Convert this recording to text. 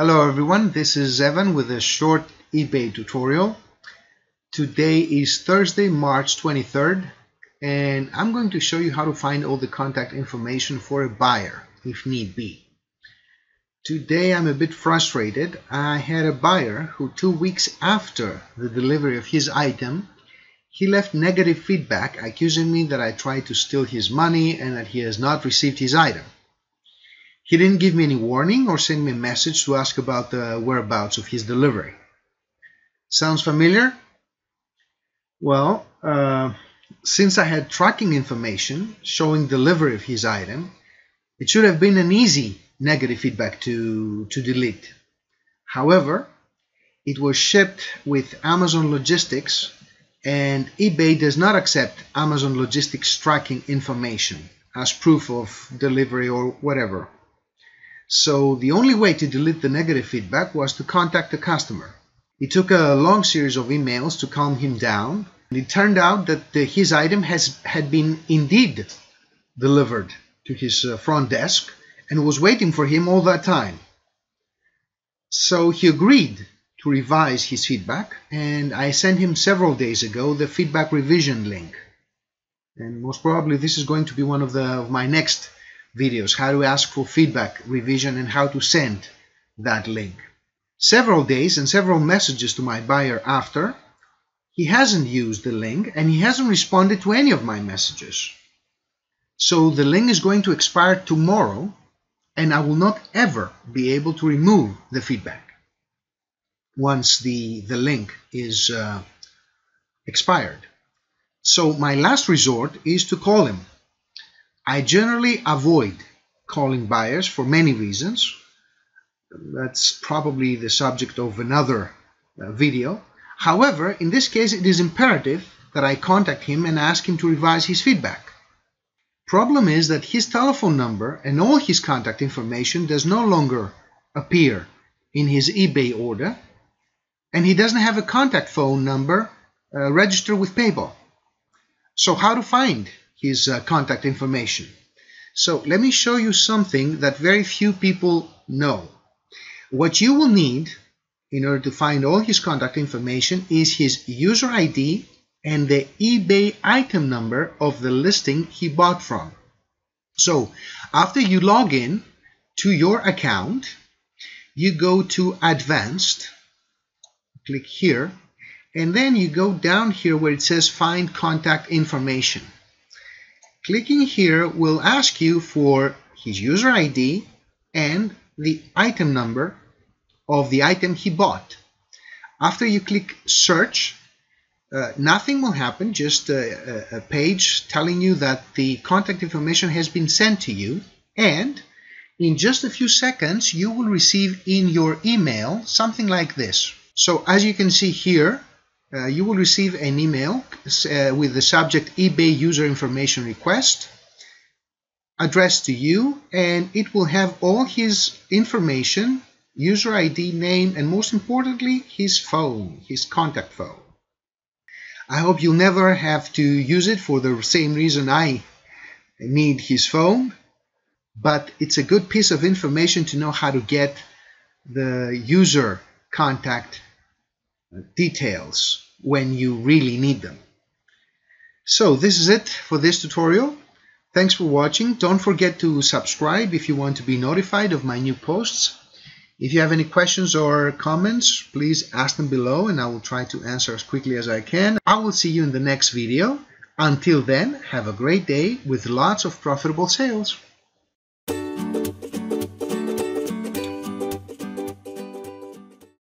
Hello everyone, this is Evan with a short eBay tutorial. Today is Thursday, March 23rd, and I'm going to show you how to find all the contact information for a buyer, if need be. Today I'm a bit frustrated. I had a buyer who two weeks after the delivery of his item, he left negative feedback accusing me that I tried to steal his money and that he has not received his item. He didn't give me any warning or send me a message to ask about the whereabouts of his delivery. Sounds familiar? Well, uh, since I had tracking information showing delivery of his item, it should have been an easy negative feedback to, to delete. However, it was shipped with Amazon Logistics and eBay does not accept Amazon Logistics tracking information as proof of delivery or whatever. So the only way to delete the negative feedback was to contact the customer. It took a long series of emails to calm him down. And it turned out that the, his item has had been indeed delivered to his uh, front desk and was waiting for him all that time. So he agreed to revise his feedback and I sent him several days ago the feedback revision link. And most probably this is going to be one of, the, of my next videos, how to ask for feedback revision and how to send that link. Several days and several messages to my buyer after, he hasn't used the link and he hasn't responded to any of my messages. So the link is going to expire tomorrow and I will not ever be able to remove the feedback once the, the link is uh, expired. So my last resort is to call him I generally avoid calling buyers for many reasons. That's probably the subject of another uh, video. However, in this case, it is imperative that I contact him and ask him to revise his feedback. Problem is that his telephone number and all his contact information does no longer appear in his eBay order, and he doesn't have a contact phone number uh, registered with PayPal. So how to find his uh, contact information. So let me show you something that very few people know. What you will need in order to find all his contact information is his user ID and the eBay item number of the listing he bought from. So after you log in to your account, you go to advanced, click here, and then you go down here where it says find contact information. Clicking here will ask you for his user ID and the item number of the item he bought. After you click search, uh, nothing will happen, just a, a, page telling you that the contact information has been sent to you and in just a few seconds you will receive in your email something like this. So as you can see here, uh, you will receive an email uh, with the subject eBay user information request addressed to you and it will have all his information, user ID, name, and most importantly, his phone, his contact phone. I hope you'll never have to use it for the same reason I need his phone, but it's a good piece of information to know how to get the user contact details when you really need them. So this is it for this tutorial. Thanks for watching. Don't forget to subscribe if you want to be notified of my new posts. If you have any questions or comments, please ask them below and I will try to answer as quickly as I can. I will see you in the next video. Until then, have a great day with lots of profitable sales.